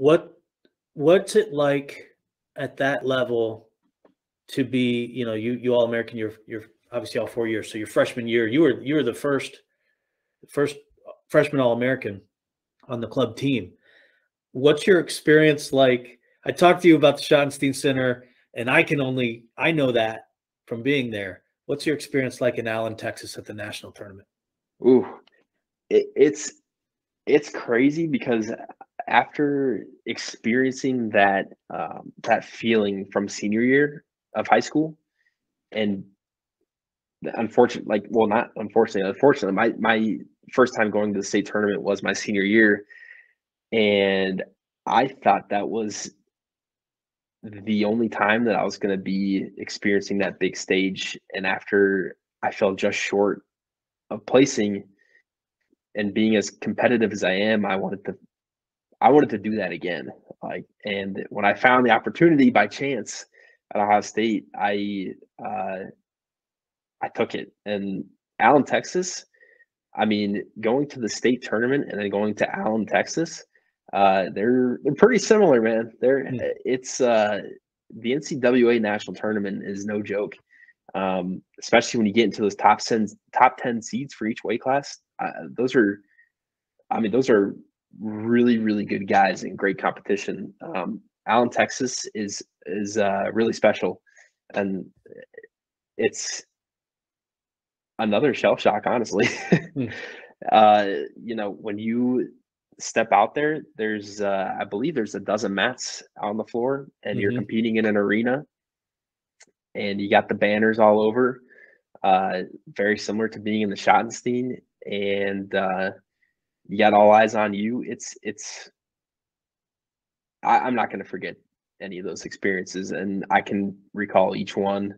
what what's it like at that level to be, you know, you you all American, you're you're obviously all four years. So your freshman year, you were you were the first first freshman all American on the club team. What's your experience like? I talked to you about the Schottenstein Center, and I can only I know that from being there. What's your experience like in Allen, Texas, at the national tournament? Ooh, it, it's it's crazy because after experiencing that um, that feeling from senior year of high school, and unfortunately, like well, not unfortunately, unfortunately, my my first time going to the state tournament was my senior year, and I thought that was the only time that I was going to be experiencing that big stage. And after I fell just short of placing and being as competitive as I am, I wanted to, I wanted to do that again. Like, and when I found the opportunity by chance at Ohio State, I, uh, I took it. And Allen, Texas, I mean, going to the state tournament and then going to Allen, Texas, uh, they're they're pretty similar, man. They're mm. it's uh, the NCWA national tournament is no joke, um, especially when you get into those top ten top ten seeds for each weight class. Uh, those are, I mean, those are really really good guys and great competition. Um, Allen, Texas is is uh, really special, and it's another shell shock, honestly. mm. uh, you know, when you step out there, there's uh, I believe there's a dozen mats on the floor, and mm-hmm. you're competing in an arena, and you got the banners all over. Uh, very similar to being in the Schottenstein, and uh, you got all eyes on you. It's it's. I, I'm not going to forget any of those experiences, and I can recall each one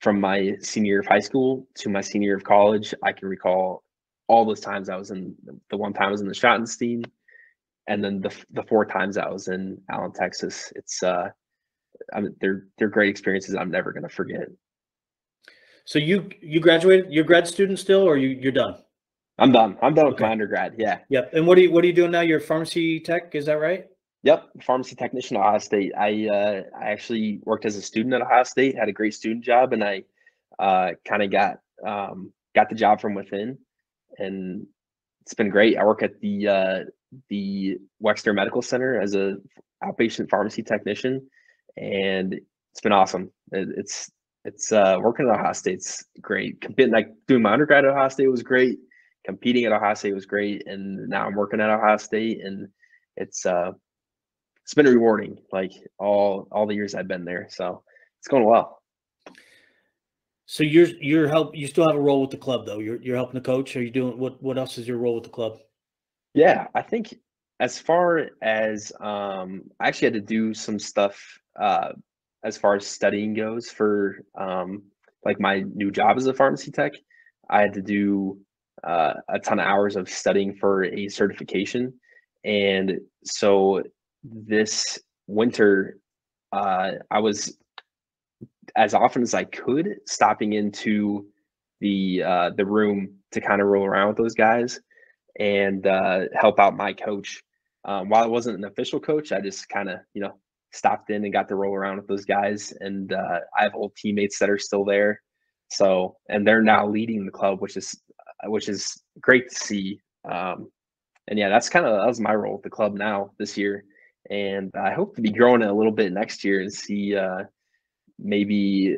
from my senior year of high school to my senior year of college. I can recall all those times I was in the one time I was in the Schottenstein, and then the the four times I was in Allen, Texas. It's uh, I mean, they're they're great experiences. I'm never gonna forget. So you you graduated? You're grad student still, or you you're done? I'm done. I'm done okay. with my undergrad. Yeah. Yep. And what are you what are you doing now? You're pharmacy tech. Is that right? Yep, pharmacy technician at Ohio State. I uh, I actually worked as a student at Ohio State, had a great student job, and I uh, kind of got um, got the job from within and it's been great. I work at the uh, the Wexner Medical Center as a outpatient pharmacy technician, and it's been awesome. It, it's it's uh, working at Ohio State's great. Competing like doing my undergrad at Ohio State was great. Competing at Ohio State was great, and now I'm working at Ohio State, and it's uh, it's been rewarding. Like all all the years I've been there, so it's going well. So you're you're help you still have a role with the club though. You're you're helping the coach. Are you doing what what else is your role with the club? Yeah, I think as far as um I actually had to do some stuff uh as far as studying goes for um like my new job as a pharmacy tech. I had to do uh, a ton of hours of studying for a certification. And so this winter, uh, I was as often as I could, stopping into the uh, the room to kind of roll around with those guys and uh, help out my coach. Um, while I wasn't an official coach, I just kind of you know stopped in and got to roll around with those guys. And uh, I have old teammates that are still there, so and they're now leading the club, which is which is great to see. Um, and yeah, that's kind of that was my role with the club now this year, and I hope to be growing it a little bit next year and see uh, maybe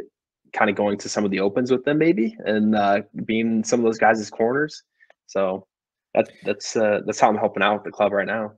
kind of going to some of the opens with them, maybe, and uh, being some of those guys' corners. So that's that's uh, that's how I'm helping out with the club right now.